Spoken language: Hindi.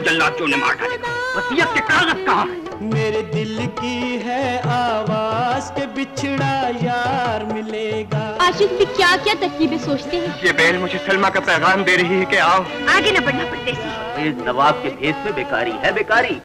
जल्लाद जो उन्हें मार डालेगा? वसीयत के कागज़ कहाँ है? मेरे दिल की है आवाज़ के बिछड़ा यार मिलेगा। आशिक भी क्या क्या तरकीबें सोचते हैं? ये बैल मुझे सलमा का पैगाम दे रही है कि आओ। आगे न बढ़ना पड़ते इस नवाब के भेस में बेकारी है बेकारी।